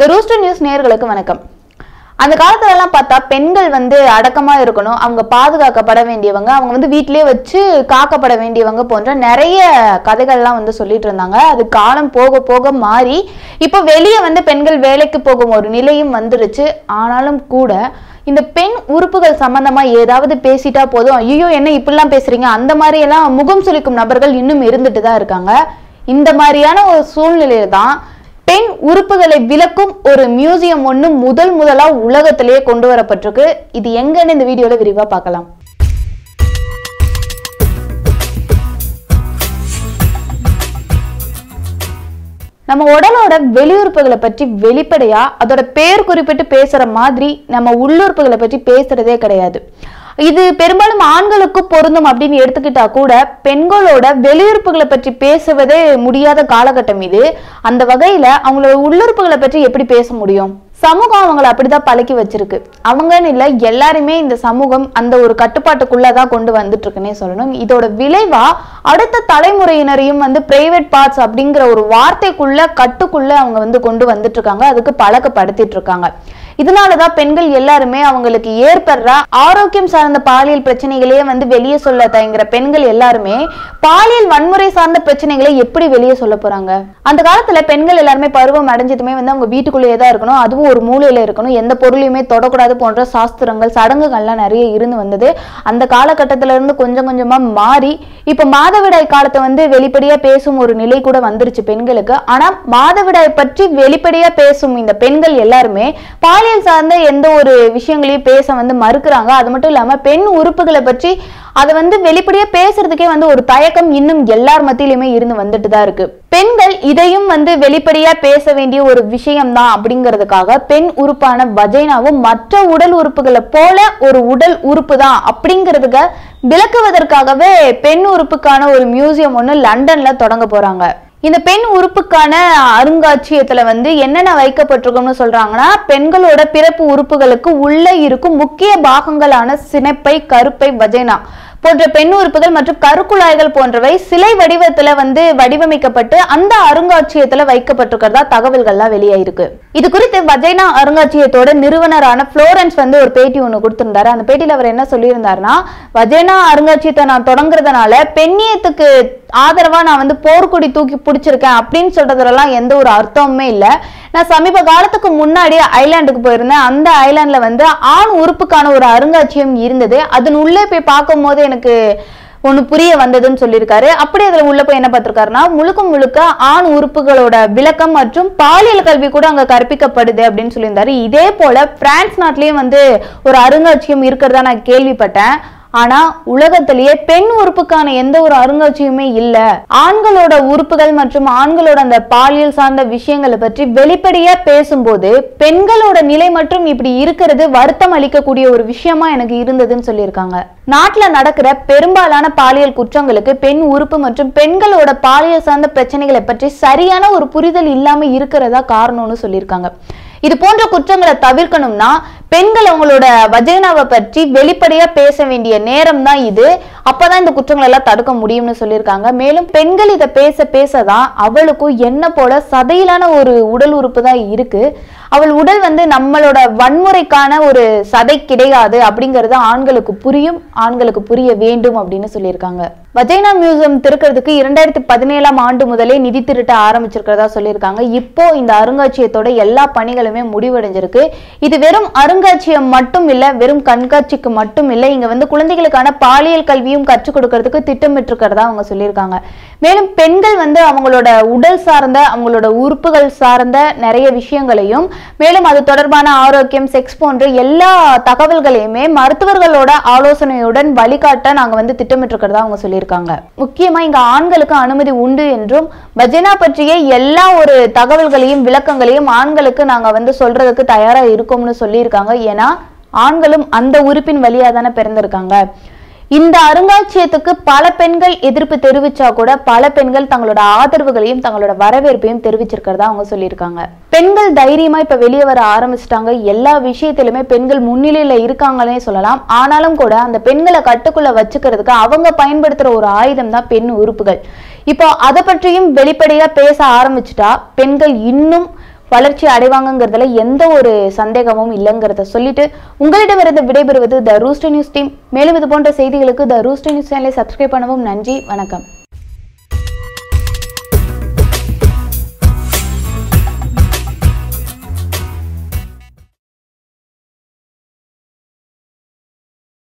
த rooster news நேர்களுக்கு வணக்கம். அந்த காலத்துலலாம் பார்த்தா பெண்கள் வந்து அடக்கமாக இருக்கணும் அவங்க பாதுகாக்கப்பட வேண்டியவங்க அவங்க வந்து வீட்டிலேயே வச்சு காக்கப்பட வேண்டியவங்க போன்ற நிறைய கதைகள்லாம் வந்து சொல்லிட்டு இருந்தாங்க. அது காலம் போக போக மாறி இப்போ வெளியே வந்து பெண்கள் வேலைக்கு போகும் ஒரு நிலையும் வந்துருச்சு. ஆனாலும் கூட இந்த பெண் உறுப்புகள் சம்பந்தமா ஏதாவது பேசிட்டா போதும் ஐயோ என்ன இப்படிலாம் பேசுறீங்க? அந்த மாதிரி எல்லாம் முகம் சுளிக்கும் நபர்கள் இன்னும் இருந்துட்டு தான் இருக்காங்க. இந்த மாதிரியான ஒரு சூழ்நிலையில தான் பெண் உறுப்புகளை விளக்கும் ஒரு மியூசியம் ஒன்று முதல் முதலா உலகத்திலேயே கொண்டு வரப்பட்டிருக்கு. இது எங்கன்னு இந்த வீடியோல விரிவா பார்க்கலாம். நம்ம உடலோட வெளியுறுப்புகளை பற்றி வெளிப்படையா அதோட பேர் குறிப்பிட்டு பேசுற மாதிரி நம்ம உள்ளுறுப்புகளை பற்றி பேசுறதே கிடையாது. இது பெரும்பாலும் ஆண்களுக்கு பொருந்தும் அப்படின்னு எடுத்துக்கிட்டா கூட பெண்களோட வெளியுறுப்புகளை பற்றி பேசுவதே முடியாத காலகட்டம் இது. அந்த வகையில அவங்களோட உள்ளுறுப்புகளை பற்றி எப்படி பேச முடியும்? சமூகம் அவங்கள அப்படிதான் பழக்கி வச்சிருக்கு. அவங்கன்னு இல்லை எல்லாருமே இந்த சமூகம் அந்த ஒரு கட்டுப்பாட்டுக்குள்ளதான் கொண்டு வந்துட்டு இருக்குன்னே சொல்லணும். இதோட விளைவா அடுத்த தலைமுறையினரையும் வந்து பிரைவேட் பார்ட்ஸ் அப்படிங்கிற ஒரு வார்த்தைக்குள்ள கட்டுக்குள்ள அவங்க வந்து கொண்டு வந்துட்டு இருக்காங்க அதுக்கு பழக்கப்படுத்திட்டு இருக்காங்க இதனாலதான் பெண்கள் எல்லாருமே அவங்களுக்கு ஏற்படுற ஆரோக்கியம் சார்ந்த பாலியல் பிரச்சனைகளே வந்து வெளியே சொல்ல தயங்குற பெண்கள் எல்லாருமே பாலியல் வன்முறை சார்ந்த பிரச்சனைகளை எப்படி வெளியே சொல்ல போறாங்க? அந்த காலத்துல பெண்கள் எல்லாருமே பருவம் அடைஞ்சதுமே வந்து அவங்க வீட்டுக்குள்ளேயே தான் இருக்கணும். அதுவும் ஒரு மூலையில இருக்கணும். எந்த பொருளையுமே தொடக்கூடாது போன்ற சாஸ்திரங்கள் சடங்குகள்லாம் நிறைய இருந்து வந்தது. அந்த காலகட்டத்தில இருந்து கொஞ்சம் கொஞ்சமா மாறி இப்ப மாதவிடாய் காலத்தை வந்து வெளிப்படையா பேசும் ஒரு நிலை கூட வந்துருச்சு பெண்களுக்கு. ஆனா மாதவிடாய் பற்றி வெளிப்படையா பேசும் இந்த பெண்கள் எல்லாருமே பாலியல் சார்ந்த எந்த ஒரு விஷயங்களையும் பேச வந்து மறுக்கிறாங்க. அது மட்டும் இல்லாம பெண் உறுப்புகளை பற்றி அதை வந்து வெளிப்படையா பேசுறதுக்கே வந்து ஒரு தயக்கம் இன்னும் எல்லார் மத்தியிலுமே இருந்து வந்துட்டு தான் இருக்கு. பெண்கள் இதையும் வந்து வெளிப்படையா பேச வேண்டிய ஒரு விஷயம்தான் அப்படிங்கிறதுக்காக பெண் உறுப்பான வஜைனாவும் மற்ற உடல் உறுப்புகளை போல ஒரு உடல் உறுப்பு தான் அப்படிங்கிறதுக்கு விளக்குவதற்காகவே பெண் உறுப்புக்கான ஒரு மியூசியம் ஒன்று லண்டன்ல தொடங்க போறாங்க. இந்த பெண் உறுப்புக்கான அருங்காட்சியகத்துல வந்து என்னென்ன வைக்கப்பட்டிருக்கும்னு சொல்றாங்கன்னா பெண்களோட பிறப்பு உறுப்புகளுக்கு உள்ளே இருக்கும் முக்கிய பாகங்களான சினைப்பை கருப்பை வஜைனா போன்ற பெண் உறுப்புகள் மற்றும் கருக்குழாய்கள் போன்றவை சிலை வடிவத்துல வந்து வடிவமைக்கப்பட்டு அந்த அருங்காட்சியகத்துல வைக்கப்பட்டிருக்கிறதா தகவல்கள்லாம் வெளியாயிருக்கு. இது குறித்து வஜைனா அருங்காட்சியகத்தோட நிறுவனரான புளோரன்ஸ் வந்து ஒரு பேட்டி ஒன்று கொடுத்திருந்தாரு. அந்த பேட்டியில அவர் என்ன சொல்லியிருந்தாருன்னா வஜைனா அருங்காட்சியகத்தை நான் தொடங்குறதுனால பெண்ணியத்துக்கு ஆதரவா நான் வந்து போர்க்கொடி தூக்கி பிடிச்சிருக்கேன் அப்படின்னு சொல்றதுலாம் எந்த ஒரு அர்த்தமுமே இல்லை. நான் சமீப காலத்துக்கு முன்னாடி ஐலாண்டுக்கு போயிருந்தேன். அந்த ஐலாண்ட்ல வந்து ஆண் உறுப்புக்கான ஒரு அருங்காட்சியகம் இருந்தது. அதன் உள்ளே போய் பார்க்கும் போது எனக்கு ஒன்று புரிய வந்ததுன்னு சொல்லியிருக்காரு. அப்படி அதில் உள்ள போய் என்ன பார்த்துருக்காருன்னா முழுக்க முழுக்க ஆண் உறுப்புகளோட விளக்கம் மற்றும் பாலியல் கல்வி கூட அங்கே கற்பிக்கப்படுது அப்படின்னு சொல்லியிருந்தாரு. இதே போல பிரான்ஸ் நாட்டிலையும் வந்து ஒரு அருங்காட்சியகம் இருக்கிறதா நான் கேள்விப்பட்டேன். ஆனா உலகத்திலேயே பெண் உறுப்புக்கான எந்த ஒரு அருங்காட்சியுமே இல்ல. ஆண்களோட உறுப்புகள் மற்றும் ஆண்களோட அந்த பாலியல் சார்ந்த விஷயங்களை பற்றி வெளிப்படையா பேசும்போது பெண்களோட நிலை மற்றும் இப்படி இருக்கிறது வருத்தம் அளிக்கக்கூடிய ஒரு விஷயமா எனக்கு இருந்ததுன்னு சொல்லியிருக்காங்க. நாட்டுல நடக்கிற பெரும்பாலான பாலியல் குற்றங்களுக்கு பெண் உறுப்பு மற்றும் பெண்களோட பாலியல் சார்ந்த பிரச்சனைகளை பற்றி சரியான ஒரு புரிதல் இல்லாம இருக்கிறதா காரணம்னு சொல்லியிருக்காங்க. இது போன்ற குற்றங்களை தவிர்க்கணும்னா பெண்கள் அவங்களோட வஜைனாவை பற்றி வெளிப்படையா பேச வேண்டிய நேரம் தான் இது. அப்பதான் இந்த குற்றங்களை எல்லாம் தடுக்க முடியும்னு சொல்லியிருக்காங்க. மேலும் பெண்கள் இதை பேச பேசதான் அவளுக்கும் என்ன போல சதையிலான ஒரு உடல் உறுப்பு தான் இருக்கு. அவள் உடல் வந்து நம்மளோட வன்முறைக்கான ஒரு சதை கிடையாது அப்படிங்கிறது ஆண்களுக்கு புரியும் ஆண்களுக்கு புரிய வேண்டும் அப்படின்னு சொல்லியிருக்காங்க. வஜைனா மியூசியம் திறக்கிறதுக்கு இரண்டாயிரத்தி பதினேழாம் ஆண்டு முதலே நிதி திரட்ட ஆரம்பிச்சிருக்கிறதா சொல்லியிருக்காங்க. இப்போ இந்த அருங்காட்சியகத்தோட எல்லா பணிகளுமே முடிவடைஞ்சிருக்கு. இது வெறும் அருங்காட்சியகம் மட்டும் இல்லை வெறும் கண்காட்சிக்கு மட்டும் இல்லை இங்க வந்து குழந்தைகளுக்கான பாலியல் கல்வியும் கற்றுக் கொடுக்கறதுக்கு திட்டமிட்டிருக்கிறதா அவங்க சொல்லியிருக்காங்க. மேலும் பெண்கள் வந்து அவங்களோட உடல் சார்ந்த அவங்களோட உறுப்புகள் சார்ந்த நிறைய விஷயங்களையும் மேலும் அது தொடர்பான ஆரோக்கியம் செக்ஸ் போன்ற எல்லா தகவல்களையுமே மருத்துவர்களோட ஆலோசனையுடன் வழிகாட்ட நாங்கள் வந்து திட்டமிட்டிருக்கிறதா அவங்க சொல்லியிருக்காங்க. முக்கியமா இங்க ஆண்களுக்கு அனுமதி உண்டு என்றும் பஜனா பற்றிய எல்லா ஒரு தகவல்களையும் விளக்கங்களையும் ஆண்களுக்கு நாங்க வந்து சொல்றதுக்கு தயாரா இருக்கோம்னு சொல்லியிருக்காங்க. ஏன்னா ஆண்களும் அந்த உறுப்பின் வழியா தானே பிறந்திருக்காங்க. இந்த அருங்காட்சியகத்துக்கு பல பெண்கள் எதிர்ப்பு தெரிவிச்சா கூட பல பெண்கள் தங்களோட ஆதரவுகளையும் தங்களோட வரவேற்பையும் தெரிவிச்சிருக்கிறதா அவங்க சொல்லியிருக்காங்க. பெண்கள் தைரியமா இப்ப வெளியே வர ஆரம்பிச்சிட்டாங்க. எல்லா விஷயத்திலுமே பெண்கள் முன்னிலையில இருக்காங்களே சொல்லலாம். ஆனாலும் கூட அந்த பெண்களை கட்டுக்குள்ள வச்சுக்கிறதுக்கு அவங்க பயன்படுத்துற ஒரு ஆயுதம் தான் பெண் உறுப்புகள். இப்போ அதை பற்றியும் வெளிப்படையா பேச ஆரம்பிச்சுட்டா பெண்கள் இன்னும் வளர்ச்சி அடைவாங்கங்கிறதுல எந்த ஒரு சந்தேகமும் இல்லைங்கிறத சொல்லிட்டு உங்களிடமிருந்து விடைபெறுவது த ரூஸ்டர் நியூஸ் டீம் மேலும் இது போன்ற செய்திகளுக்கு த ரூஸ்டர் நியூஸ் சேனலை சப்ஸ்கிரைப் பண்ணவும் நன்றி. வணக்கம்.